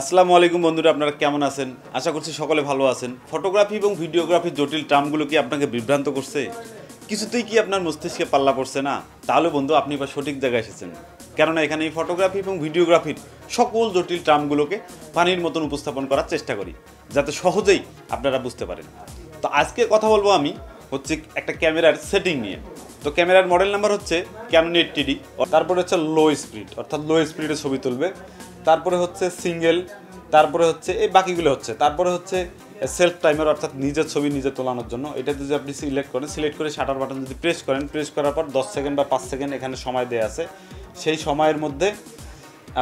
আসসালামু আলাইকুম বন্ধুরা, আপনারা কেমন আছেন? আশা করছি সকলে ভালো আছেন। ফটোগ্রাফি এবং ভিডিওগ্রাফির জটিল টার্মগুলো কি আপনাকে বিভ্রান্ত করছে? কিছুতেই কি আপনার মস্তিষ্কে পাল্লা পড়ছে না? তাহলে বন্ধু, আপনি বা সঠিক জায়গায় এসেছেন। কেননা এখানে এই ফটোগ্রাফি এবং ভিডিওগ্রাফির সকল জটিল টার্মগুলোকে পানির মতন উপস্থাপন করার চেষ্টা করি, যাতে সহজেই আপনারা বুঝতে পারেন। তো আজকে কথা বলব আমি হচ্ছে একটা ক্যামেরার সেটিং নিয়ে। তো ক্যামেরার মডেল নাম্বার হচ্ছে ক্যানন এইটটি তারপরে হচ্ছে লো স্পিড অর্থাৎ লো স্পিডে ছবি তুলবে। তারপরে হচ্ছে সিঙ্গেল, তারপরে হচ্ছে এই বাকিগুলো হচ্ছে। তারপরে হচ্ছে সেলফ টাইমার, অর্থাৎ নিজের ছবি নিজে তোলানোর জন্য। এটা যদি আপনি সিলেক্ট করেন, সিলেক্ট করে শাটার বাটন যদি প্রেস করেন, প্রেস করার পর দশ সেকেন্ড বা পাঁচ সেকেন্ড এখানে সময় দেওয়া আছে। সেই সময়ের মধ্যে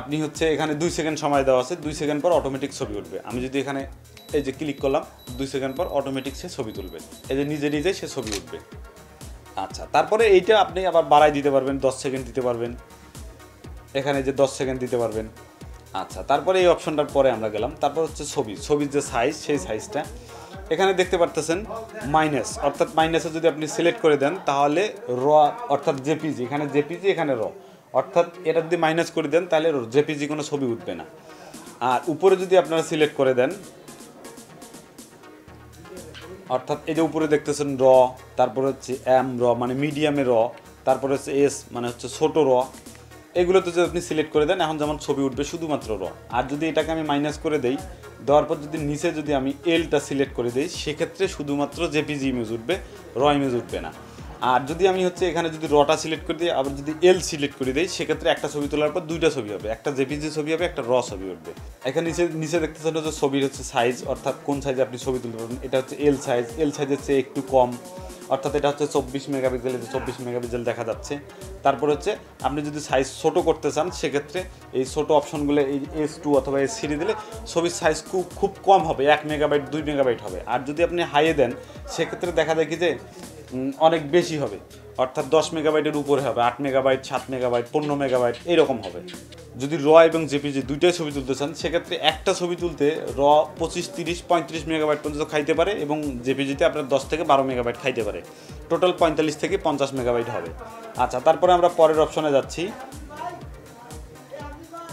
আপনি হচ্ছে এখানে দুই সেকেন্ড সময় দেওয়া আছে। দুই সেকেন্ড পর অটোমেটিক ছবি উঠবে আমি যদি এখানে এই যে ক্লিক করলাম, দুই সেকেন্ড পর অটোমেটিক সে ছবি তুলবে। এই যে নিজে নিজে সে ছবি উঠবে। আচ্ছা তারপরে এইটা আপনি আবার বাড়াই দিতে পারবেন, দশ সেকেন্ড দিতে পারবেন। এখানে যে দশ সেকেন্ড দিতে পারবেন। আচ্ছা তারপরে এই অপশনটার পরে আমরা গেলাম। তারপর হচ্ছে ছবি, ছবির যে সাইজ সেই সাইজটা এখানে দেখতে পারতেছেন মাইনাস অর্থাৎ মাইনাসে যদি আপনি সিলেক্ট করে দেন, তাহলে র অর্থাৎ জেপিজি এখানে জেপিজি এখানে র অর্থাৎ এটা যদি মাইনাস করে দেন, তাহলে জেপিজি কোনো ছবি উঠবে না। আর উপরে যদি আপনারা সিলেক্ট করে দেন, অর্থাৎ এই যে উপরে দেখতেছেন র তারপরে হচ্ছে এম র মানে মিডিয়ামে র তারপরে হচ্ছে এস মানে হচ্ছে ছোটো র এগুলোতে যদি আপনি সিলেক্ট করে দেন, এখন যেমন ছবি উঠবে শুধুমাত্র র আর যদি এটাকে আমি মাইনাস করে দেই, দেওয়ার পর যদি নিচে যদি আমি এলটা সিলেক্ট করে দিই, সেক্ষেত্রে শুধুমাত্র জেপিজি ইমেজ উঠবে র ইমেজ উঠবে না। আর যদি আমি হচ্ছে এখানে যদি রটা সিলেক্ট করে দিই, আবার যদি এল সিলেক্ট করে দিই, সেক্ষেত্রে একটা ছবি তোলার পর দুইটা ছবি হবে। একটা জেপিজি ছবি হবে, একটা র ছবি উঠবে। এখানে নিচে নিচে দেখতেছেন হচ্ছে ছবির হচ্ছে সাইজ অর্থাৎ কোন সাইজে আপনি ছবি তুলতে পারবেন। এটা হচ্ছে এল সাইজ এল সাইজের চেয়ে একটু কম। অর্থাৎ এটা হচ্ছে চব্বিশ মেগাপিক্সেল এটা চব্বিশ মেগাপিক্সেল দেখা যাচ্ছে। তারপর হচ্ছে আপনি যদি সাইজ ছোটো করতে চান, সেক্ষেত্রে এই ছোটো অপশনগুলো এই এস টু অথবা এস সিডি দিলে ছবির সাইজ খুব খুব কম হবে। এক মেগাবাইট দুই মেগাবাইট হবে। আর যদি আপনি হাইয়ে দেন, সেক্ষেত্রে দেখা কি যে অনেক বেশি হবে। অর্থাৎ দশ মেগাবাইটের উপরে হবে, আট মেগাবাইট, সাত মেগাবাইট, পনেরো মেগাবাইট, এরকম হবে। যদি র এবং জেপিজি দুইটাই ছবি তুলতে চান, সেক্ষেত্রে একটা ছবি তুলতে র পঁচিশ, তিরিশ, পঁয়ত্রিশ মেগাবাইট পর্যন্ত খাইতে পারে এবং জেপিজিতে আপনার দশ থেকে বারো মেগাবাইট খাইতে পারে। টোটাল পঁয়তাল্লিশ থেকে পঞ্চাশ মেগাবাইট হবে। আচ্ছা তারপরে আমরা পরের অপশনে যাচ্ছি।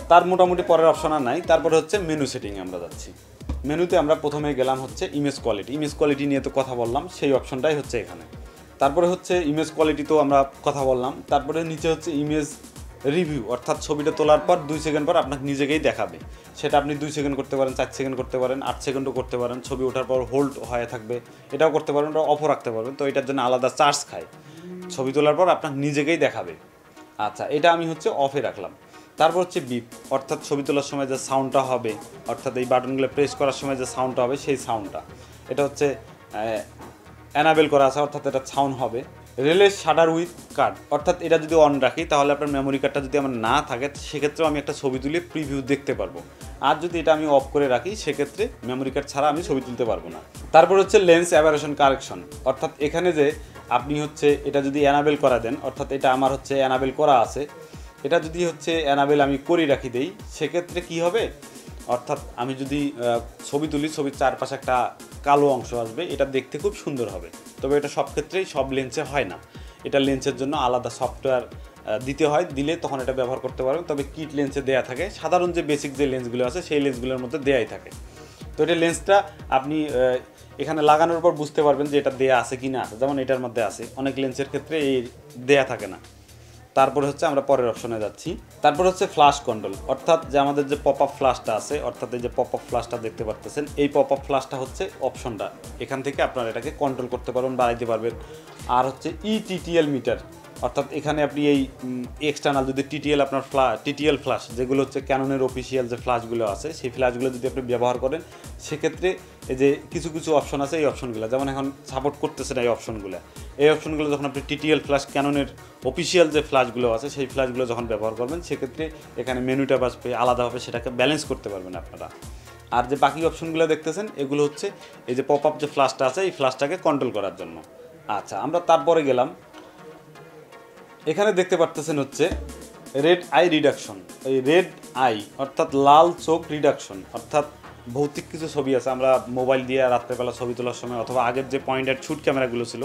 তার মোটামুটি পরের অপশন আর নাই। তারপরে হচ্ছে মেনু সেটিং আমরা যাচ্ছি। মেনুতে আমরা প্রথমে গেলাম হচ্ছে ইমেজ কোয়ালিটি ইমেজ কোয়ালিটি নিয়ে তো কথা বললাম, সেই অপশনটাই হচ্ছে এখানে। তারপরে হচ্ছে ইমেজ কোয়ালিটি তো আমরা কথা বললাম। তারপরে নিচে হচ্ছে ইমেজ রিভিউ অর্থাৎ ছবিটা তোলার পর দুই সেকেন্ড পর আপনাকে নিজেকেই দেখাবে। সেটা আপনি দুই সেকেন্ড করতে পারেন, চার সেকেন্ড করতে পারেন, আট সেকেন্ডও করতে পারেন, ছবি ওঠার পর হোল্ড হয়ে থাকবে, এটাও করতে পারেন ওটা অফও রাখতে পারবেন, তো এটার জন্য আলাদা চার্জ খায়। ছবি তোলার পর আপনাকে নিজেকেই দেখাবে। আচ্ছা এটা আমি হচ্ছে অফে রাখলাম। তারপর হচ্ছে বিপ অর্থাৎ ছবি তোলার সময় যে সাউন্ডটা হবে, অর্থাৎ এই বাটনগুলো প্রেস করার সময় যে সাউন্ডটা হবে, সেই সাউন্ডটা এটা হচ্ছে অ্যানাবেল করা আছে, অর্থাৎ এটা সাউন্ড হবে। রেলের শাটার উইথ কার্ড অর্থাৎ এটা যদি অন রাখি, তাহলে আপনার মেমোরি কার্ডটা যদি আমার না থাকে, সেক্ষেত্রেও আমি একটা ছবি তুলে প্রিভিউ দেখতে পারব। আর যদি এটা আমি অফ করে রাখি, সেক্ষেত্রে মেমোরি কার্ড ছাড়া আমি ছবি তুলতে পারব না। তারপর হচ্ছে লেন্স অ্যাভারেশন কারেকশন অর্থাৎ এখানে যে আপনি হচ্ছে এটা যদি অ্যানাবেল করা দেন, অর্থাৎ এটা আমার হচ্ছে অ্যানাবেল করা আছে, এটা যদি হচ্ছে অ্যানাবেল আমি করে রাখি দেই, সেক্ষেত্রে কি হবে? অর্থাৎ আমি যদি ছবি তুলি, ছবির চারপাশে একটা কালো অংশ আসবে, এটা দেখতে খুব সুন্দর হবে। তবে এটা সব ক্ষেত্রেই সব লেন্সে হয় না। এটা লেন্সের জন্য আলাদা সফটওয়্যার দিতে হয়, দিলে তখন এটা ব্যবহার করতে পারবেন। তবে কিট লেন্সে দেয়া থাকে। সাধারণ যে বেসিক যে লেন্সগুলো আছে, সেই লেন্সগুলোর মধ্যে দেয়াই থাকে। তো এটা লেন্সটা আপনি এখানে লাগানোর পর বুঝতে পারবেন যে এটা দেয়া আছে কি না যেমন এটার মধ্যে আছে। অনেক লেন্সের ক্ষেত্রে এই দেয়া থাকে না। তারপরে হচ্ছে আমরা পরের অপশনে যাচ্ছি। তারপর হচ্ছে ফ্লাশ কন্ট্রোল অর্থাৎ যে আমাদের যে পপ আপ ফ্লাশটা আছে, অর্থাৎ এই যে পপ আপ ফ্লাশটা দেখতে পারতেছেন, এই পপ আপ ফ্লাশটা হচ্ছে অপশনটা এখান থেকে আপনারা এটাকে কন্ট্রোল করতে পারবেন, বাড়াইতে পারবেন। আর হচ্ছে E ইটিটিএল মিটার অর্থাৎ এখানে আপনি এই এক্সটার্নাল যদি টিটিএল আপনার ফ্লা টিটিএল ফ্লাশ যেগুলো হচ্ছে ক্যাননের অফিসিয়াল যে ফ্লাশগুলো আছে, সেই ফ্লাশগুলো যদি আপনি ব্যবহার করেন, সেক্ষেত্রে এই যে কিছু কিছু অপশন আছে এই অপশনগুলো যেমন এখন সাপোর্ট করতেছে না এই অপশনগুলো এই অপশনগুলো যখন আপনি টিটিএল ফ্লাশ ক্যাননের অফিসিয়াল যে ফ্লাশগুলো আছে, সেই ফ্লাশগুলো যখন ব্যবহার করবেন, সেক্ষেত্রে এখানে মেনুটা বাসবে আলাদাভাবে সেটাকে ব্যালেন্স করতে পারবেন আপনারা। আর যে বাকি অপশনগুলো দেখতেছেন, এগুলো হচ্ছে এই যে পপ আপ যে ফ্লাশটা আছে, এই ফ্লাশটাকে কন্ট্রোল করার জন্য। আচ্ছা আমরা তারপরে গেলাম। এখানে দেখতে পারতেছেন হচ্ছে রেড আই রিডাকশন। এই রেড আই অর্থাৎ লাল চোখ রিডাকশন, অর্থাৎ ভৌতিক কিছু ছবি আছে, আমরা মোবাইল দিয়ে রাত্রেবেলা ছবি তোলার সময় অথবা আগের যে পয়েন্ট অ্যাট শ্যুট ক্যামেরাগুলো ছিল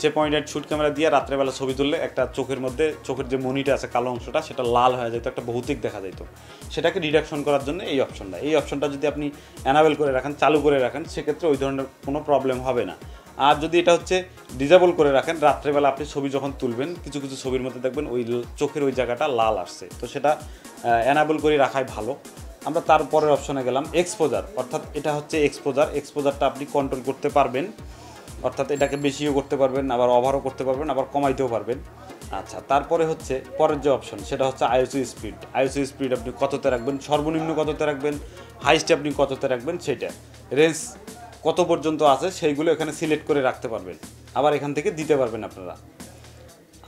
সে পয়েন্ট অ্যাট শ্যুট ক্যামেরা দিয়ে রাত্রেবেলা ছবি তুললে একটা চোখের মধ্যে, চোখের যে মনিটা আছে কালো অংশটা, সেটা লাল হয়ে যেত, একটা ভৌতিক দেখা যেত। সেটাকে রিডাকশন করার জন্য এই অপশনটা। এই অপশনটা যদি আপনি অ্যানাবেল করে রাখেন, চালু করে রাখেন, সেক্ষেত্রে ওই ধরনের কোনো প্রবলেম হবে না। আর যদি এটা হচ্ছে ডিজেবল করে রাখেন, রাত্রেবেলা আপনি ছবি যখন তুলবেন, কিছু কিছু ছবির মধ্যে দেখবেন ওই চোখের ওই জায়গাটা লাল আসছে। তো সেটা অ্যানাবল করে রাখাই ভালো। আমরা তারপরের অপশনে গেলাম এক্সপোজার অর্থাৎ এটা হচ্ছে এক্সপোজার এক্সপোজারটা আপনি কন্ট্রোল করতে পারবেন। অর্থাৎ এটাকে বেশিও করতে পারবেন, আবার ওভারও করতে পারবেন, আবার কমাইতেও পারবেন। আচ্ছা তারপরে হচ্ছে পরের যে অপশন সেটা হচ্ছে আইওসি স্পিড আইওসি স্পিড আপনি কততে রাখবেন? সর্বনিম্ন কততে রাখবেন? হাইস্টে আপনি কততে রাখবেন? সেটা। রেঞ্জ কত পর্যন্ত আছে সেইগুলো এখানে সিলেক্ট করে রাখতে পারবেন। আবার এখান থেকে দিতে পারবেন আপনারা।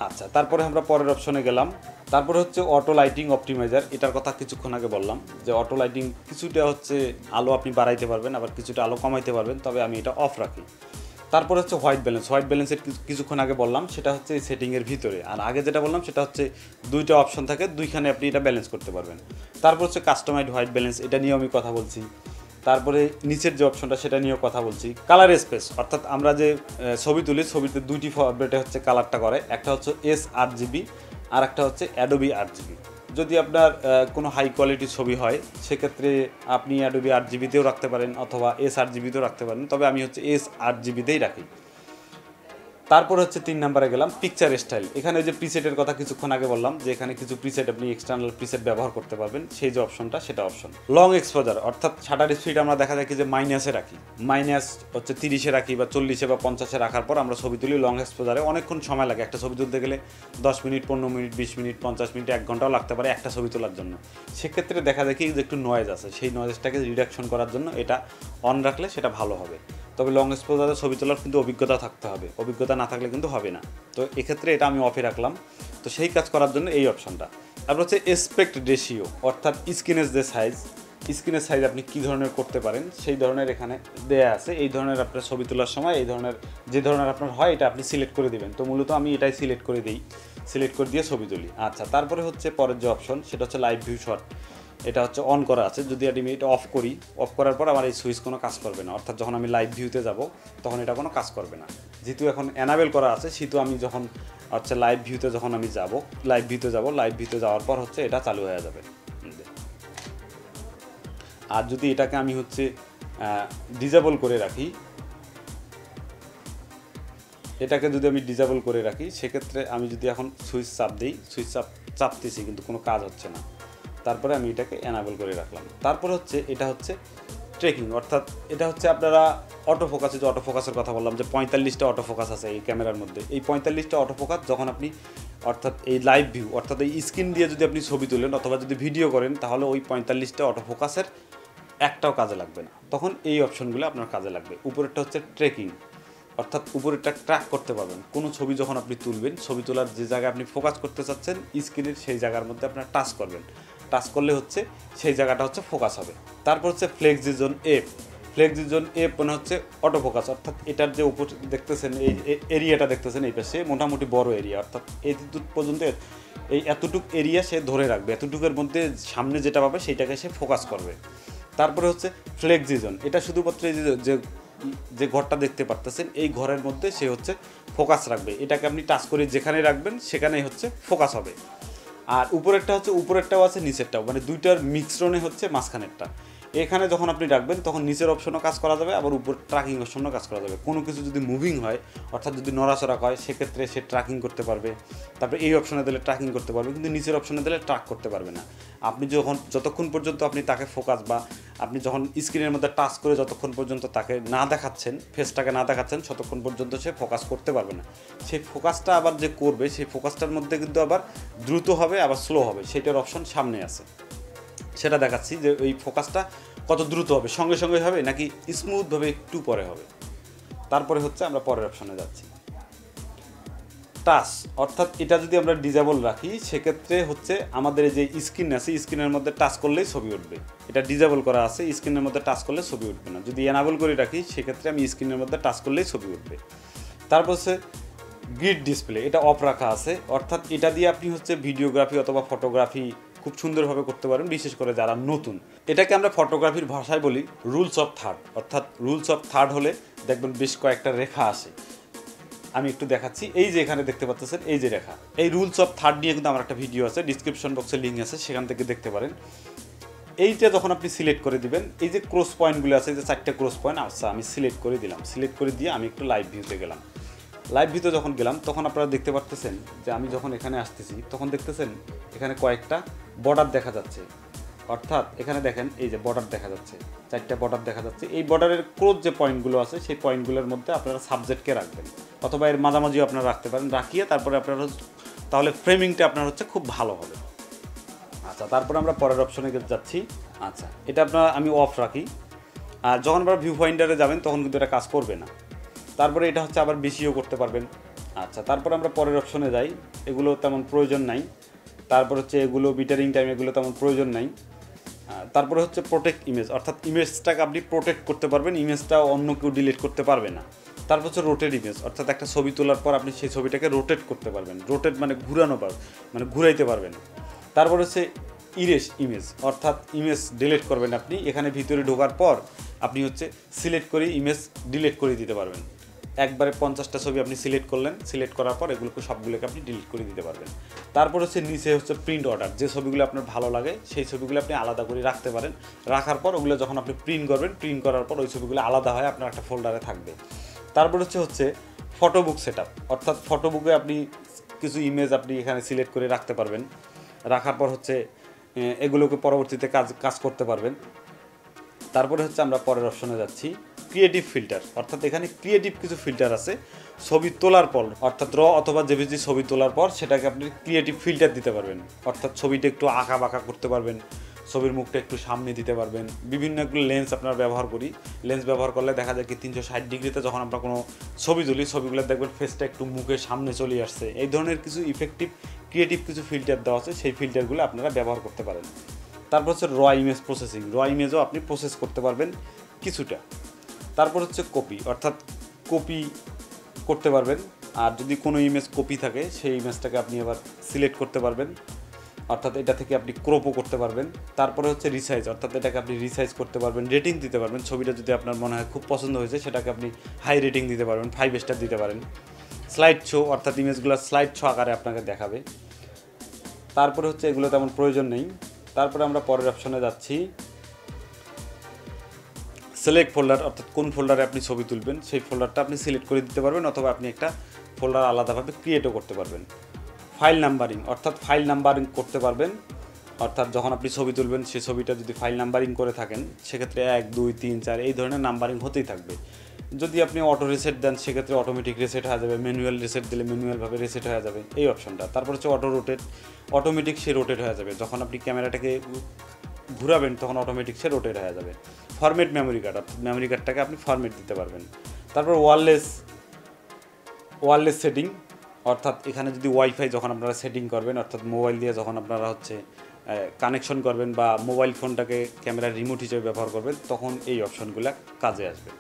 আচ্ছা তারপরে আমরা পরের অপশনে গেলাম। তারপরে হচ্ছে অটো লাইটিং অপটিমাইজার এটার কথা কিছুক্ষণ আগে বললাম যে অটো লাইটিং কিছুটা হচ্ছে আলো আপনি বাড়াইতে পারবেন, আবার কিছুটা আলো কমাইতে পারবেন, তবে আমি এটা অফ রাখি। তারপরে হচ্ছে হোয়াইট ব্যালেন্স হোয়াইট ব্যালেন্সের কিছুক্ষণ আগে বললাম, সেটা হচ্ছে এই সেটিংয়ের ভিতরে। আর আগে যেটা বললাম, সেটা হচ্ছে দুইটা অপশন থাকে, দুইখানে আপনি এটা ব্যালেন্স করতে পারবেন। তারপর হচ্ছে কাস্টমাইড হোয়াইট ব্যালেন্স এটা নিয়েও আমি কথা বলছি। তারপরে নিচের যে অপশনটা সেটা নিয়েও কথা বলছি। কালার স্পেস অর্থাৎ আমরা যে ছবি তুলি, ছবিতে দুইটি ফরম্যাটে হচ্ছে কালারটা করে। একটা হচ্ছে এস আট জিবি আর একটা হচ্ছে অ্যাডোবি আট জিবি যদি আপনার কোনো হাই কোয়ালিটির ছবি হয়, সেক্ষেত্রে আপনি অ্যাডোবি আট জিবিতেও রাখতে পারেন, অথবা এস আট জিবিতেও রাখতে পারেন। তবে আমি হচ্ছে এস আট জিবিতেই রাখি। তারপর হচ্ছে তিন নম্বরে গেলাম পিকচার স্টাইল এখানে যে প্রিসেটের কথা কিছুক্ষণ আগে বললাম যে এখানে কিছু প্রিসেট আপনি এক্সটার্নাল প্রিসেট ব্যবহার করতে পারবেন, সেই যে অপশনটা সেটা অপশন লং এক্সপোজার অর্থাৎ শাটার স্পিড আমরা দেখা যায় কি যে মাইনাসে রাখি। মাইনাস হচ্ছে তিরিশে রাখি বা চল্লিশে বা পঞ্চাশে রাখার পর আমরা ছবি তুলি লং এক্সপোজারে অনেকক্ষণ সময় লাগে একটা ছবি তুলতে গেলে, দশ মিনিট, পনেরো মিনিট, বিশ মিনিট, পঞ্চাশ মিনিট, এক ঘন্টাও লাগতে পারে একটা ছবি তোলার জন্য। সেক্ষেত্রে দেখা যায় কি যে একটু নয়েজ আছে, সেই নয়েজটাকে রিডাকশন করার জন্য এটা অন রাখলে সেটা ভালো হবে। তবে লং এক্সপোজারে ছবি তোলার কিন্তু অভিজ্ঞতা থাকতে হবে। অভিজ্ঞতা না থাকলে কিন্তু হবে না। তো এক্ষেত্রে এটা আমি অফে রাখলাম। তো সেই কাজ করার জন্য এই অপশনটা তারপর হচ্ছে এসপেক্ট রেশিও অর্থাৎ স্ক্রিনের যে সাইজ স্ক্রিনের সাইজ আপনি কী ধরনের করতে পারেন, সেই ধরনের এখানে দেয়া আছে। এই ধরনের আপনার ছবি তোলার সময়, এই ধরনের, যে ধরনের আপনার হয়, এটা আপনি সিলেক্ট করে দিবেন। তো মূলত আমি এটাই সিলেক্ট করে দিই। সিলেক্ট করে দিয়ে ছবি তুলি। আচ্ছা তারপরে হচ্ছে পরের যে অপশন সেটা হচ্ছে লাইভ ভিউ শট এটা হচ্ছে অন করা আছে। যদি আমি এটা অফ করি অফ করার পর আমার এই সুইচ কোনো কাজ করবে না। অর্থাৎ যখন আমি লাইভ ভিউতে যাব, তখন এটা কোনো কাজ করবে না। যেহেতু এখন অ্যানাবেল করা আছে, সেহেতু আমি যখন হচ্ছে লাইভ ভিউতে যখন আমি যাব লাইভ ভিউতে যাব লাইভ ভিউতে যাওয়ার পর হচ্ছে এটা চালু হয়ে যাবে। আর যদি এটাকে আমি হচ্ছে ডিজেবল করে রাখি, এটাকে যদি আমি ডিজেবল করে রাখি, সেক্ষেত্রে আমি যদি এখন সুইচ চাপ দিই সুইচ চাপ, চাপতেছি, কিন্তু কোনো কাজ হচ্ছে না। তারপরে আমি এটাকে অ্যানাবেল করে রাখলাম। তারপর হচ্ছে এটা হচ্ছে ট্রেকিং অর্থাৎ এটা হচ্ছে আপনারা অটো ফোকাসে যে অটো ফোকাসের কথা বললাম যে পঁয়তাল্লিশটা অটো ফোকাস আছে এই ক্যামেরার মধ্যে। এই পঁয়তাল্লিশটা অটো ফোকাস যখন আপনি, অর্থাৎ এই লাইভ ভিউ অর্থাৎ এই স্ক্রিন দিয়ে যদি আপনি ছবি তোলেন অথবা যদি ভিডিও করেন, তাহলে ওই পঁয়তাল্লিশটা অটো ফোকাসের একটাও কাজে লাগবে না। তখন এই অপশনগুলো আপনার কাজে লাগবে। উপরেরটা হচ্ছে ট্রেকিং অর্থাৎ উপরেরটা ট্র্যাক করতে পারবেন। কোনো ছবি যখন আপনি তুলবেন, ছবি তোলার যে জায়গায় আপনি ফোকাস করতে চাচ্ছেন স্ক্রিনের সেই জায়গার মধ্যে আপনার টাচ করবেন। টাচ করলে হচ্ছে সেই জায়গাটা হচ্ছে ফোকাস হবে। তারপর হচ্ছে ফ্লেক্সিজন এফ ফ্লেক্সিজন এফ মানে হচ্ছে অটো ফোকাস অর্থাৎ এটার যে উপর দেখতেছেন, এই এরিয়াটা দেখতেছেন এই পাশে, মোটামুটি বড় এরিয়া অর্থাৎ এই পর্যন্ত এই এতটুক এরিয়া সে ধরে রাখবে, এতটুকের মধ্যে সামনে যেটা পাবে সেইটাকে সে ফোকাস করবে। তারপরে হচ্ছে ফ্লেক্সিজন এটা শুধুমাত্র এই যে যে ঘরটা দেখতে পারতেছেন, এই ঘরের মধ্যে সে হচ্ছে ফোকাস রাখবে। এটাকে আপনি টাচ করে যেখানে রাখবেন, সেখানেই হচ্ছে ফোকাস হবে। আর উপরেরটা হচ্ছে উপরেরটাও আছে নিচেরটাও। মানে দুইটার মিশ্রণে হচ্ছে মাঝখানেরটা। এখানে যখন আপনি রাখবেন, তখন নিচের অপশনও কাজ করা যাবে, আবার উপর ট্র্যাকিং অপশনও কাজ করা যাবে। কোনো কিছু যদি মুভিং হয়, অর্থাৎ যদি নড়াচড়া হয়, সেক্ষেত্রে সে ট্র্যাকিং করতে পারবে। তারপরে এই অপশনে দিলে ট্র্যাকিং করতে পারবে, কিন্তু নিচের অপশনে দিলে ট্র্যাক করতে পারবে না। আপনি যখন, যতক্ষণ পর্যন্ত আপনি তাকে ফোকাস বা আপনি যখন স্ক্রিনের মধ্যে টাচ করে যতক্ষণ পর্যন্ত তাকে না দেখাচ্ছেন ফেসটাকে না দেখাচ্ছেন, ততক্ষণ পর্যন্ত সে ফোকাস করতে পারবে না। সেই ফোকাসটা আবার যে করবে সেই ফোকাসটার মধ্যে কিন্তু আবার দ্রুত হবে, আবার স্লো হবে। সেটার অপশন সামনে আছে। সেটা দেখাচ্ছি যে ওই ফোকাসটা কত দ্রুত হবে, সঙ্গে সঙ্গে হবে নাকি স্মুথভাবে একটু পরে হবে। তারপরে হচ্ছে আমরা পরের অপশনে যাচ্ছি। টাচ অর্থাৎ এটা যদি আমরা ডিজেবল রাখি, সেক্ষেত্রে হচ্ছে আমাদের যে স্ক্রিন আছে স্ক্রিনের মধ্যে টাচ করলেই ছবি উঠবে। এটা ডিজেবল করা আছে স্ক্রিনের মধ্যে টাচ করলে ছবি উঠবে না। যদি এনাবল করে রাখি, সেক্ষেত্রে আমি স্ক্রিনের মধ্যে টাচ করলেই ছবি উঠবে। তারপর হচ্ছে গ্রিড ডিসপ্লে এটা অফ রাখা আছে। অর্থাৎ এটা দিয়ে আপনি হচ্ছে ভিডিওগ্রাফি অথবা ফটোগ্রাফি খুব সুন্দরভাবে করতে পারেন, বিশেষ করে যারা নতুন। এটাকে আমরা ফটোগ্রাফির ভাষায় বলি রুলস অফ থার্ড অর্থাৎ রুলস অফ থার্ড হলে দেখবেন বেশ কয়েকটা রেখা আসে আমি একটু দেখাচ্ছি, এই যে এখানে দেখতে পাচ্ছেন এই যে রেখা। এই রুলস অফ থার্ড নিয়ে কিন্তু আমার একটা ভিডিও আছে ডিসক্রিপশন বক্সে লিঙ্ক আছে, সেখান থেকে দেখতে পারেন। এইটা যখন আপনি সিলেক্ট করে দিবেন, এই যে ক্রস পয়েন্টগুলো আছে যে চারটে ক্রস পয়েন্ট আচ্ছা আমি সিলেক্ট করে দিলাম। সিলেক্ট করে দিয়ে আমি একটু লাইভ ভিউতে গেলাম। লাইভ ভিউতে যখন গেলাম, তখন আপনারা দেখতে পারতেছেন যে আমি যখন এখানে আসতেছি, তখন দেখতেছেন এখানে কয়েকটা বর্ডার দেখা যাচ্ছে। অর্থাৎ এখানে দেখেন, এই যে বর্ডার দেখা যাচ্ছে, চারটা বর্ডার দেখা যাচ্ছে। এই বর্ডারের ক্রোজ যে পয়েন্টগুলো আছে, সেই পয়েন্টগুলোর মধ্যে আপনারা সাবজেক্টকে রাখবেন। অথবা এর মাঝামাঝিও আপনারা রাখতে পারেন। রাখিয়ে তারপরে আপনারা তাহলে ফ্রেমিংটা আপনার হচ্ছে খুব ভালো হবে। আচ্ছা তারপরে আমরা পরের অপশনে যাচ্ছি। আচ্ছা এটা আপনার, আমি অফ রাখি। আর যখন আপনারা ভিউ ফাইন্ডারে যাবেন, তখন কিন্তু এটা কাজ করবে না। তারপরে এটা হচ্ছে আবার বেশিও করতে পারবেন। আচ্ছা তারপরে আমরা পরের অপশনে যাই। এগুলো তেমন প্রয়োজন নাই। তারপর হচ্ছে এগুলো বিটারিং টাইম এগুলো তেমন প্রয়োজন নাই। তারপরে হচ্ছে প্রোটেক্ট ইমেজ অর্থাৎ ইমেজটাকে আপনি প্রোটেক্ট করতে পারবেন ইমেজটা অন্য কেউ ডিলিট করতে পারবে না। তারপর হচ্ছে রোটেট ইমেজ অর্থাৎ একটা ছবি তোলার পর আপনি সেই ছবিটাকে রোটেট করতে পারবেন। রোটেট মানে ঘুরানো পার মানে ঘুরাইতে পারবেন। তারপর হচ্ছে ইরেস ইমেজ অর্থাৎ ইমেজ ডিলিট করবেন আপনি। এখানে ভিতরে ঢোকার পর আপনি হচ্ছে সিলেক্ট করে ইমেজ ডিলিট করে দিতে পারবেন। একবারে পঞ্চাশটা ছবি আপনি সিলেক্ট করলেন, সিলেক্ট করার পর এগুলোকে সবগুলোকে আপনি ডিলিট করে দিতে পারবেন। তারপর হচ্ছে নিচে হচ্ছে প্রিন্ট অর্ডার যে ছবিগুলো আপনার ভালো লাগে সেই ছবিগুলো আপনি আলাদা করে রাখতে পারেন। রাখার পর ওগুলো যখন আপনি প্রিন্ট করবেন প্রিন্ট করার পর ওই ছবিগুলো আলাদা হয় আপনার একটা ফোল্ডারে থাকবে। তারপর হচ্ছে হচ্ছে ফটোবুক সেট আপ অর্থাৎ ফটোবুকে আপনি কিছু ইমেজ আপনি এখানে সিলেক্ট করে রাখতে পারবেন। রাখার পর হচ্ছে এগুলোকে পরবর্তীতে কাজ কাজ করতে পারবেন। তারপরে হচ্ছে আমরা পরের অপশনে যাচ্ছি। ক্রিয়েটিভ ফিল্টার অর্থাৎ এখানে ক্রিয়েটিভ কিছু ফিল্টার আছে, ছবি তোলার পর, অর্থাৎ র অথবা জেভিজি ছবি তোলার পর, সেটাকে আপনি ক্রিয়েটিভ ফিল্টার দিতে পারবেন। অর্থাৎ ছবিটা একটু আঁকা বাঁকা করতে পারবেন, ছবির মুখটা একটু সামনে দিতে পারবেন। বিভিন্ন এগুলো লেন্স আপনারা ব্যবহার করি। লেন্স ব্যবহার করলে দেখা যায় কি তিনশো ষাট ডিগ্রিতে যখন আমরা কোনো ছবি তুলি, ছবিগুলো দেখবেন ফেসটা একটু মুখের সামনে চলে আসছে। এই ধরনের কিছু ইফেক্টিভ ক্রিয়েটিভ কিছু ফিল্টার দেওয়া আছে, সেই ফিল্টারগুলো আপনারা ব্যবহার করতে পারেন। তারপর হচ্ছে র ইমেজ প্রসেসিং র ইমেজও আপনি প্রসেস করতে পারবেন কিছুটা। তারপর হচ্ছে কপি, অর্থাৎ কপি করতে পারবেন। আর যদি কোনো ইমেজ কপি থাকে, সেই ইমেজটাকে আপনি আবার সিলেক্ট করতে পারবেন। অর্থাৎ এটা থেকে আপনি ক্রোপও করতে পারবেন। তারপরে হচ্ছে রিসাইজ অর্থাৎ এটাকে আপনি রিসাইজ করতে পারবেন রেটিং দিতে পারবেন। ছবিটা যদি আপনার মনে হয় খুব পছন্দ হয়েছে, সেটাকে আপনি হাই রেটিং দিতে পারবেন ফাইভ স্টার দিতে পারেন। স্লাইড শো অর্থাৎ ইমেজগুলো স্লাইড শো আকারে আপনাকে দেখাবে। তারপরে হচ্ছে এগুলো তেমন প্রয়োজন নেই। তারপরে আমরা পরের অপশনে যাচ্ছি। সিলেক্ট ফোল্ডার অর্থাৎ কোন ফোল্ডারে আপনি ছবি তুলবেন, সেই ফোল্ডারটা আপনি সিলেক্ট করে দিতে পারবেন, অথবা আপনি একটা ফোল্ডার আলাদাভাবে ক্রিয়েটও করতে পারবেন। ফাইল নাম্বারিং অর্থাৎ ফাইল নাম্বারিং করতে পারবেন। অর্থাৎ যখন আপনি ছবি তুলবেন, সেই ছবিটা যদি ফাইল নাম্বারিং করে থাকেন, সেক্ষেত্রে এক, দুই, তিন, চার, এই ধরনের নাম্বারিং হতেই থাকবে। যদি আপনি অটো রিসেট দেন, সেক্ষেত্রে অটোমেটিক রিসেট হয়ে যাবে ম্যানুয়াল রিসেট দিলে ম্যানুয়ালভাবে রিসেট হয়ে যাবে, এই অপশনটা তারপর হচ্ছে অটো রোটেট অটোমেটিক সে রোটেট হয়ে যাবে। যখন আপনি ক্যামেরাটাকে ঘুরাবেন, তখন অটোমেটিক সে রোটেট হয়ে যাবে। ফরম্যাট মেমোরি কার্ড মেমোরি কার্ডটাকে আপনি ফরম্যাট দিতে পারবেন। তারপর ওয়ারলেস ওয়ারলেস সেটিং অর্থাৎ এখানে যদি ওয়াইফাই যখন আপনারা সেটিং করবেন, অর্থাৎ মোবাইল দিয়ে যখন আপনারা হচ্ছে কানেকশন করবেন বা মোবাইল ফোনটাকে ক্যামেরার রিমোট হিসেবে ব্যবহার করবেন, তখন এই অপশনগুলো কাজে আসবে।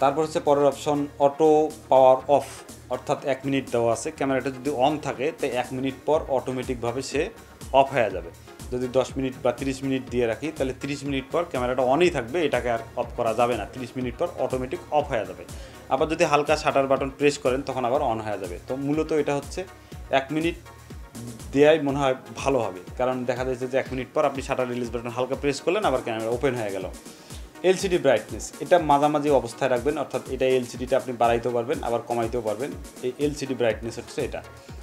তারপর হচ্ছে পরের অপশন অটো পাওয়ার অফ অর্থাৎ এক মিনিট দেওয়া আছে। ক্যামেরাটা যদি অন থাকে, তো এক মিনিট পর অটোমেটিকভাবে সে অফ হয়ে যাবে। যদি দশ মিনিট বা তিরিশ মিনিট দিয়ে রাখি, তাহলে তিরিশ মিনিট পর ক্যামেরাটা অনই থাকবে, এটাকে আর অফ করা যাবে না। তিরিশ মিনিট পর অটোমেটিক অফ হয়ে যাবে। আবার যদি হালকা শাটার বাটন প্রেস করেন, তখন আবার অন হয়ে যাবে। তো মূলত এটা হচ্ছে এক মিনিট দেয়াই মনে হয় ভালো হবে। কারণ দেখা যাচ্ছে যে এক মিনিট পর আপনি শাটার রিলিজ বাটন হালকা প্রেস করলেন, আবার ক্যামেরা ওপেন হয়ে গেল। এলসিডি ব্রাইটনেস এটা মাঝামাঝি অবস্থায় রাখবেন, অর্থাৎ এটা এলসিডিটা আপনি বাড়াইতেও পারবেন, আবার কমাইতেও পারবেন। এই এলসিডি ব্রাইটনেস হচ্ছে এটা।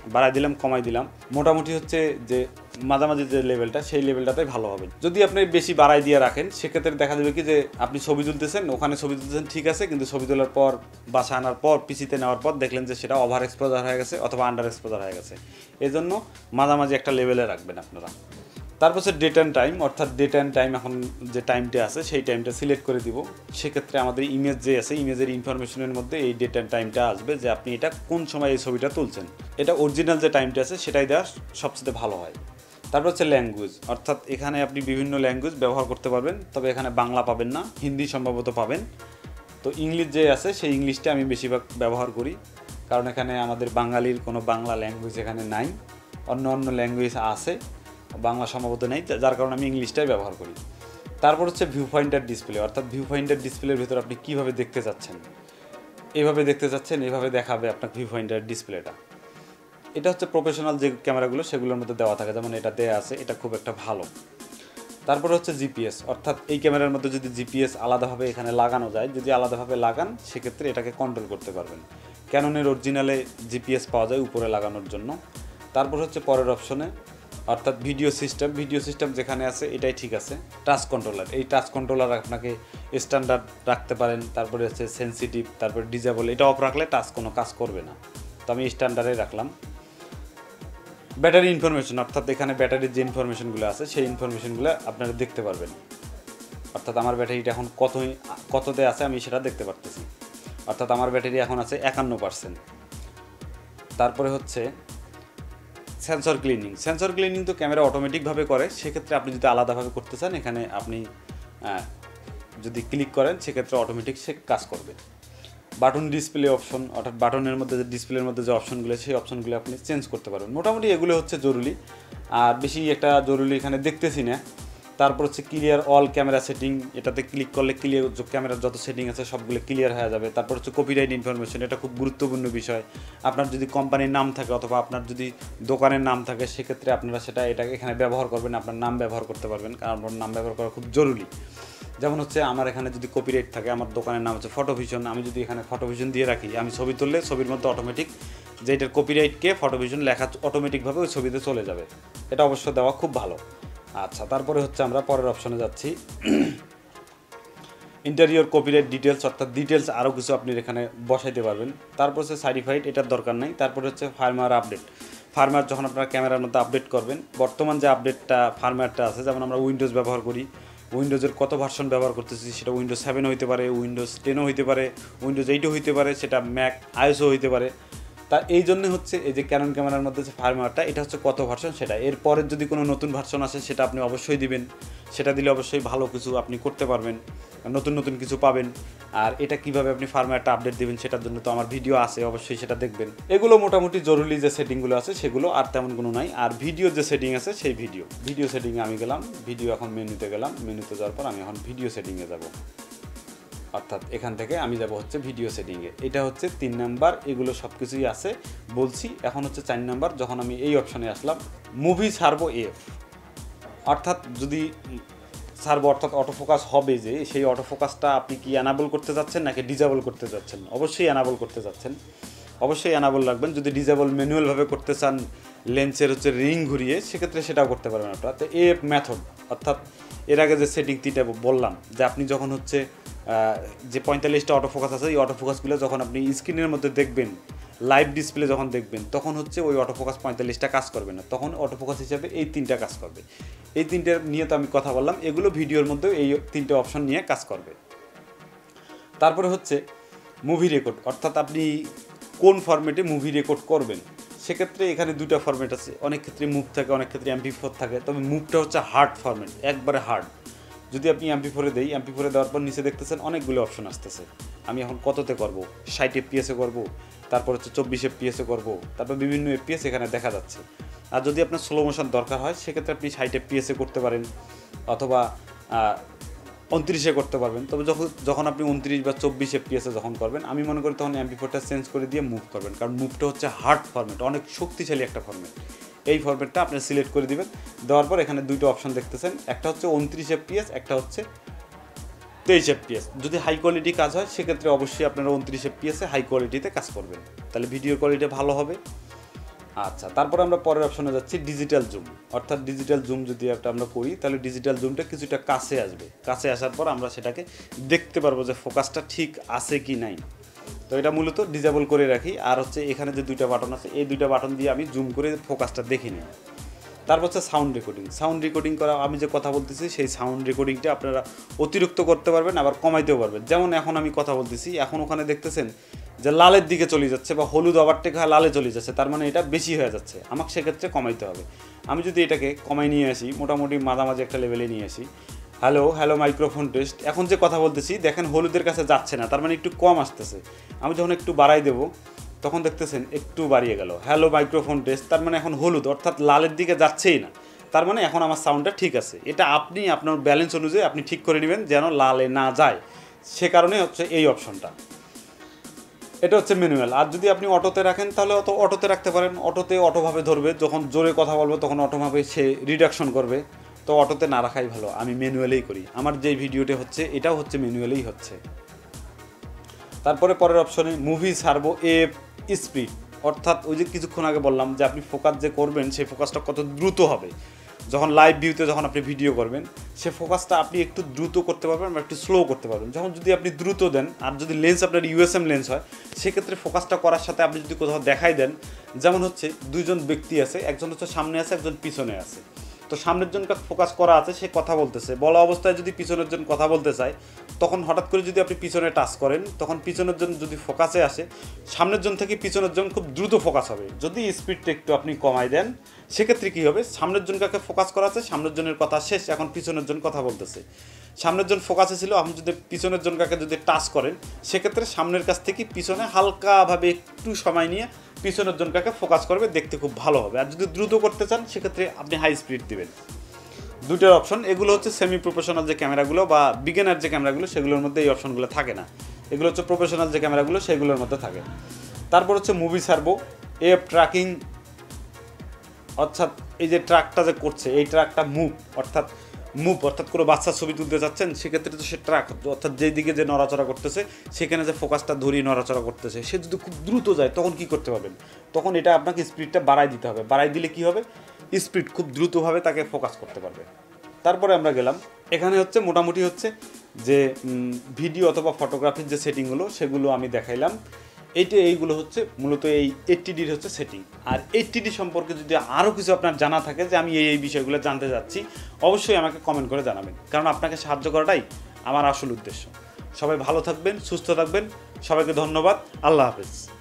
বাড়াই দিলাম কমাই দিলাম। মোটামুটি হচ্ছে যে মাঝামাঝি যে লেভেলটা সেই লেভেলটাতে ভালো হবে। যদি আপনি বেশি বাড়াই দিয়ে রাখেন, সেক্ষেত্রে দেখা যাবে কি যে আপনি ছবি তুলতেছেন, ওখানে ছবি তুলতেছেন, ঠিক আছে, কিন্তু ছবি তোলার পর, বাসা আনার পর, পিসিতে নেওয়ার পর দেখলেন যে সেটা ওভার এক্সপোজার হয়ে গেছে অথবা আন্ডার এক্সপোজার হয়ে গেছে। এজন্য জন্য মাঝামাঝি একটা লেভেলে রাখবেন আপনারা। তারপর হচ্ছে ডেট অ্যান্ড টাইম অর্থাৎ ডেট অ্যান্ড টাইম এখন যে টাইমটা আছে, সেই টাইমটা সিলেক্ট করে দিব। সেক্ষেত্রে আমাদের ইমেজ যে আছে ইমেজের ইনফরমেশনের মধ্যে এই ডেট অ্যান্ড টাইমটা আসবে যে আপনি এটা কোন সময় এই ছবিটা তুলছেন। এটা অরিজিনাল যে টাইমটা আছে, সেটাই দেওয়া সবচেয়ে ভালো হয়। তারপর হচ্ছে ল্যাঙ্গুয়েজ অর্থাৎ এখানে আপনি বিভিন্ন ল্যাঙ্গুয়েজ ব্যবহার করতে পারবেন, তবে এখানে বাংলা পাবেন না, হিন্দি সম্ভবত পাবেন। তো ইংলিশ যে আছে, সেই ইংলিশটা আমি বেশিরভাগ ব্যবহার করি, কারণ এখানে আমাদের বাঙালির কোনো বাংলা ল্যাঙ্গুয়েজ এখানে নাই। অন্য অন্য ল্যাঙ্গুয়েজ আছে। বাংলা সম্ভবত নেই যার কারণে আমি ইংলিশটাই ব্যবহার করি। তারপর হচ্ছে ভিউ পয়েন্টার ডিসপ্লে অর্থাৎ ভিউ পয়েন্টার ডিসপ্লের ভিতর আপনি কীভাবে দেখতে চাচ্ছেন? এভাবে দেখতে চাচ্ছেন, এভাবে দেখাবে আপনার ভিউ পয়েন্টার ডিসপ্লেটা এটা হচ্ছে প্রফেশনাল যে ক্যামেরাগুলো, সেগুলোর মধ্যে দেওয়া থাকে, যেমন এটা দেয়া আছে, এটা খুব একটা ভালো। তারপরে হচ্ছে জিপিএস অর্থাৎ এই ক্যামেরার মধ্যে যদি জিপিএস আলাদাভাবে এখানে লাগানো যায়, যদি আলাদাভাবে লাগান, সেক্ষেত্রে এটাকে কন্ট্রোল করতে পারবেন। ক্যাননের অরিজিনালে জিপিএস পাওয়া যায় উপরে লাগানোর জন্য। তারপর হচ্ছে পরের অপশনে অর্থাৎ ভিডিও সিস্টেম ভিডিও সিস্টেম যেখানে আছে, এটাই ঠিক আছে। টাচ কন্ট্রোলার এই টাচ কন্ট্রোলার আপনাকে স্ট্যান্ডার্ড রাখতে পারেন, তারপরে হচ্ছে সেন্সিটিভ তারপরে ডিজেবল এটা অফ রাখলে টাচ কোনো কাজ করবে না। তো আমি স্ট্যান্ডার্ডে রাখলাম। ব্যাটারি ইনফরমেশন অর্থাৎ এখানে ব্যাটারির যে ইনফরমেশনগুলো আছে, সেই ইনফরমেশনগুলো আপনারা দেখতে পারবেন। অর্থাৎ আমার ব্যাটারিটা এখন কত কততে আছে আমি সেটা দেখতে পারতেছি। অর্থাৎ আমার ব্যাটারি এখন আছে একান্ন পার্সেন্ট তারপরে হচ্ছে সেন্সর ক্লিনিং সেন্সর ক্লিনিং তো ক্যামেরা অটোমেটিকভাবে করে, সেক্ষেত্রে আপনি যদি আলাদাভাবে করতে চান, এখানে আপনি যদি ক্লিক করেন, সেক্ষেত্রে অটোমেটিক সে কাজ করবে। বাটন ডিসপ্লে অপশন অর্থাৎ বাটনের মধ্যে যে ডিসপ্লের মধ্যে যে অপশনগুলো সেই অপশনগুলো আপনি চেঞ্জ করতে পারবেন। মোটামুটি এগুলো হচ্ছে জরুরি। আর বেশি একটা জরুরি এখানে দেখতেছি না। তারপর হচ্ছে ক্লিয়ার অল ক্যামেরা সেটিং এটাতে ক্লিক করলে ক্লিয়ার ক্যামেরার যত সেটিং আছে সবগুলো ক্লিয়ার হয়ে যাবে। তারপর হচ্ছে কপিরাইট ইনফরমেশন এটা খুব গুরুত্বপূর্ণ বিষয়। আপনার যদি কোম্পানির নাম থাকে অথবা আপনার যদি দোকানের নাম থাকে, সেক্ষেত্রে আপনারা সেটা এটা এখানে ব্যবহার করবেন, আপনার নাম ব্যবহার করতে পারবেন, কারণ আপনার নাম ব্যবহার করা খুব জরুরি। যেমন হচ্ছে আমার এখানে যদি কপিরাইট থাকে, আমার দোকানের নাম হচ্ছে ফটোভিশন আমি যদি এখানে ফটোভিশন দিয়ে রাখি, আমি ছবি তুললে ছবির মধ্যে অটোমেটিক যে এটার কপিরাইটকে ফটোভিশন লেখা অটোমেটিকভাবে ওই ছবিতে চলে যাবে। এটা অবশ্য দেওয়া খুব ভালো। আচ্ছা তারপরে হচ্ছে আমরা পরের অপশনে যাচ্ছি। ইন্টেরিয়র কপিরাইট ডিটেলস অর্থাৎ ডিটেলস আরও কিছু আপনি এখানে বসাইতে পারবেন। তারপর হচ্ছে সার্টিফাইড এটার দরকার নেই। তারপর হচ্ছে ফার্মার আপডেট ফার্মার যখন আপনারা ক্যামেরার মধ্যে আপডেট করবেন, বর্তমান যে আপডেটটা ফার্মারটা আছে, যেমন আমরা উইন্ডোজ ব্যবহার করি উইন্ডোজের কত ভার্সন ব্যবহার করতেছি, সেটা উইন্ডোজ সেভেন হইতে পারে উইন্ডোজ টেনও হইতে পারে উইন্ডোজ এইটও হইতে পারে, সেটা ম্যাক আইএসও হইতে পারে। তা এই জন্য হচ্ছে এই যে ক্যানন ক্যামেরার মধ্যে যে ফার্মারটা এটা হচ্ছে কত ভার্সন সেটা। এরপরের যদি কোনো নতুন ভার্সন আসে, সেটা আপনি অবশ্যই দিবেন। সেটা দিলে অবশ্যই ভালো কিছু আপনি করতে পারবেন, নতুন নতুন কিছু পাবেন। আর এটা কীভাবে আপনি ফার্মারটা আপডেট দিবেন, সেটার জন্য তো আমার ভিডিও আছে, অবশ্যই সেটা দেখবেন। এগুলো মোটামুটি জরুরি যে সেটিংগুলো আছে, সেগুলো আর তেমন কোনো নাই। আর ভিডিও যে সেটিং আছে, সেই ভিডিও ভিডিও সেটিংয়ে আমি গেলাম ভিডিও এখন মেনুতে গেলাম। মেনুতে যাওয়ার পর আমি এখন ভিডিও সেটিংয়ে যাব। অর্থাৎ এখান থেকে আমি যাব হচ্ছে ভিডিও সেটিংয়ে এটা হচ্ছে তিন নাম্বার, এগুলো সব কিছুই আছে। বলছি, এখন হচ্ছে চার নাম্বার, যখন আমি এই অপশনে আসলাম মুভি ছাড়বো এফ অর্থাৎ যদি সার্ভ অর্থাৎ অটোফোকাস হবে যে, সেই অটোফোকাসটা আপনি কি অ্যানাবল করতে যাচ্ছেন নাকি ডিজেবল করতে যাচ্ছেন? অবশ্যই অ্যানাবল করতে যাচ্ছেন। অবশ্যই অ্যানাবল রাখবেন। যদি ডিজেবল ম্যানুয়ালভাবে করতে চান লেন্সের হচ্ছে রিং ঘুরিয়ে, সেক্ষেত্রে সেটাও করতে পারবেন আপনারা। তো এ মেথড অর্থাৎ এর আগে যে সেটিং তিনটা বললাম, যে আপনি যখন হচ্ছে যে পঁয়তাল্লিশটা অটোফোকাস আছে, এই অটোফোকাসগুলো যখন আপনি স্ক্রিনের মধ্যে দেখবেন লাইভ ডিসপ্লে যখন দেখবেন, তখন হচ্ছে ওই অটোফোকাস পঁয়তাল্লিশটা কাজ করবে না। তখন অটোফোকাস হিসাবে এই তিনটা কাজ করবে। এই তিনটে নিয়ে তো আমি কথা বললাম, এগুলো ভিডিওর মধ্যে এই তিনটে অপশন নিয়ে কাজ করবে। তারপরে হচ্ছে মুভি রেকর্ড অর্থাৎ আপনি কোন ফরম্যাটে মুভি রেকর্ড করবেন? সেক্ষেত্রে এখানে দুটো ফরম্যাট আছে। অনেক ক্ষেত্রে মুভ থাকে, অনেক ক্ষেত্রে এমপি ফোর থাকে। তবে মুভটা হচ্ছে হার্ড ফরম্যাট একবারে হার্ড যদি আপনি এমপি ফোরে দেই এমপি ফোরে দেওয়ার পর নিচে দেখতেছেন অনেকগুলো অপশন আসতেছে। আমি এখন কততে করব? ষাট এফপিএসে করব, তারপর হচ্ছে চব্বিশ এফপিএসে করব, তারপর বিভিন্ন এফপিএস এখানে দেখা যাচ্ছে। আর যদি আপনার স্লো মোশন দরকার হয়, সেক্ষেত্রে আপনি ষাট এফপিএসে করতে পারেন, অথবা উনত্রিশে করতে পারবেন। তবে যখন যখন আপনি উনত্রিশ বা চব্বিশ এফপিএসে যখন করবেন, আমি মনে করি তখন এমপি ফোরটা চেঞ্জ করে দিয়ে মুভ করবেন। কারণ মুভটা হচ্ছে হার্ড ফরম্যাট অনেক শক্তিশালী একটা ফরম্যাট এই ফরম্যাটটা আপনি সিলেক্ট করে দিবেন। দেওয়ার পর এখানে দুটো অপশন দেখতেছেন। একটা হচ্ছে উনত্রিশ এফপিএস একটা হচ্ছে তেইশ এফপিএস যদি হাই কোয়ালিটি কাজ হয়, সেক্ষেত্রে অবশ্যই আপনারা উনত্রিশ এফপিএসে হাই কোয়ালিটিতে কাজ করবেন। তাহলে ভিডিও কোয়ালিটি ভালো হবে। আচ্ছা তারপর আমরা পরের অপশনে যাচ্ছি ডিজিটাল জুম অর্থাৎ ডিজিটাল জুম যদি একটা আমরা করি, তাহলে ডিজিটাল জুমটা কিছুটা কাছে আসবে। কাছে আসার পর আমরা সেটাকে দেখতে পারব যে ফোকাসটা ঠিক আছে কি নাই। তো এটা মূলত ডিজেবল করে রাখি। আর হচ্ছে এখানে যে দুইটা বাটন আছে, এই দুইটা বাটন দিয়ে আমি জুম করে ফোকাসটা দেখি নিই। তারপর হচ্ছে সাউন্ড রেকর্ডিং সাউন্ড রেকর্ডিং করা, আমি যে কথা বলতেছি, সেই সাউন্ড রেকর্ডিংটা আপনারা অতিরিক্ত করতে পারবেন, আবার কমাইতেও পারবেন। যেমন এখন আমি কথা বলতেছি, এখন ওখানে দেখতেছেন যে লালের দিকে চলে যাচ্ছে বা হলুদ ওভারটেক হয়ে লালে চলে যাচ্ছে, তার মানে এটা বেশি হয়ে যাচ্ছে। আমাকে সেক্ষেত্রে কমাইতে হবে। আমি যদি এটাকে কমাই নিয়ে আসি, মোটামুটি মাঝামাঝি একটা লেভেলে নিয়ে আসি হ্যালো হ্যালো মাইক্রোফোন টেস্ট এখন যে কথা বলতেছি, দেখেন হলুদের কাছে যাচ্ছে না, তার মানে একটু কম আসতেছে। আমি যখন একটু বাড়াই দেবো, তখন দেখতেছেন একটু বাড়িয়ে গেল। হ্যালো মাইক্রোফোন টেস্ট তার মানে এখন হলুদ, অর্থাৎ লালের দিকে যাচ্ছেই না। তার মানে এখন আমার সাউন্ডটা ঠিক আছে। এটা আপনি, আপনার ব্যালেন্স অনুযায়ী আপনি ঠিক করে নেবেন যেন লালে না যায়। সে কারণে হচ্ছে এই অপশনটা এটা হচ্ছে ম্যানুয়াল আর যদি আপনি অটোতে রাখেন, তাহলে অত অটোতে রাখতে পারেন। অটোতে অটোভাবে ধরবে, যখন জোরে কথা বলব, তখন অটোভাবে সে রিডাকশন করবে। তো অটোতে না রাখাই ভালো, আমি ম্যানুয়ালেই করি। আমার যে ভিডিওটা হচ্ছে, এটাও হচ্ছে ম্যানুয়ালেই হচ্ছে। তারপরে পরের অপশনে মুভি সার্ভো এফ স্পিড অর্থাৎ ওই যে কিছুক্ষণ আগে বললাম যে আপনি ফোকাস যে করবেন, সেই ফোকাসটা কত দ্রুত হবে। যখন লাইভ ভিউতে যখন আপনি ভিডিও করবেন, সে ফোকাসটা আপনি একটু দ্রুত করতে পারবেন বা একটু স্লো করতে পারবেন। যখন যদি আপনি দ্রুত দেন, আর যদি লেন্স আপনার ইউএসএম লেন্স হয়, সেক্ষেত্রে ফোকাসটা করার সাথে আপনি যদি কোথাও দেখাই দেন, যেমন হচ্ছে দুজন ব্যক্তি আছে, একজন হচ্ছে সামনে আছে, একজন পিছনে আছে। তো সামনের জনকে ফোকাস করা আছে, সে কথা বলতেছে। বলা অবস্থায় যদি পিছনের জন কথা বলতে চায়, তখন হঠাৎ করে যদি আপনি পিছনে টাচ করেন, তখন পিছনের জন যদি ফোকাসে আসে, সামনের জন থেকে পিছনের জন খুব দ্রুত ফোকাস হবে। যদি স্পিডটা একটু আপনি কমাই দেন, সেক্ষেত্রে কী হবে? সামনের জন কাকে ফোকাস করা আছে, সামনের জনের কথা শেষ, এখন পিছনের জন কথা বলতেছে। সামনের জন ফোকাসে ছিল, আপনি যদি পিছনের জনকাকে যদি টাচ করেন, সেক্ষেত্রে সামনের কাছ থেকে পিছনে হালকাভাবে একটু সময় নিয়ে পিছনের জনকাকে ফোকাস করবে, দেখতে খুব ভালো হবে। আর যদি দ্রুত করতে চান, সেক্ষেত্রে আপনি হাই স্পিড দিবেন। দুটোর অপশন এগুলো হচ্ছে সেমি প্রফেশনাল যে ক্যামেরাগুলো বা বিগিনার যে ক্যামেরাগুলো, সেগুলোর মধ্যে এই অপশনগুলো থাকে না। এগুলো হচ্ছে প্রফেশনাল যে ক্যামেরাগুলো, সেগুলোর মধ্যে থাকে। তারপর হচ্ছে মুভি সার্ভো এফ ট্র্যাকিং অর্থাৎ এই যে ট্রাকটা যে করছে, এই ট্রাকটা মুভ অর্থাৎ মুভ, অর্থাৎ কোনো বাচ্চার ছবি তুলতে যাচ্ছেন, সেক্ষেত্রে তো সে ট্রাক অর্থাৎ যেই দিকে যে নড়াচড়া করতেছে, সেখানে যে ফোকাসটা ধরিয়ে নড়াচড়া করতেছে, সে যদি খুব দ্রুত যায়, তখন কি করতে পারবেন? তখন এটা আপনাকে স্পিডটা বাড়াই দিতে হবে। বাড়াই দিলে কি হবে? স্পিড খুব দ্রুতভাবে তাকে ফোকাস করতে পারবে। তারপরে আমরা গেলাম। এখানে হচ্ছে মোটামুটি হচ্ছে যে ভিডিও অথবা ফটোগ্রাফির যে সেটিংগুলো সেগুলো আমি দেখাইলাম। এইটা এইগুলো হচ্ছে মূলত এই এটিডির হচ্ছে সেটিং আর এইটিডি সম্পর্কে যদি আরও কিছু আপনার জানা থাকে যে আমি এই এই বিষয়গুলো জানতে যাচ্ছি, অবশ্যই আমাকে কমেন্ট করে জানাবেন। কারণ আপনাকে সাহায্য করাটাই আমার আসল উদ্দেশ্য। সবাই ভালো থাকবেন, সুস্থ থাকবেন। সবাইকে ধন্যবাদ। আল্লাহ হাফেজ।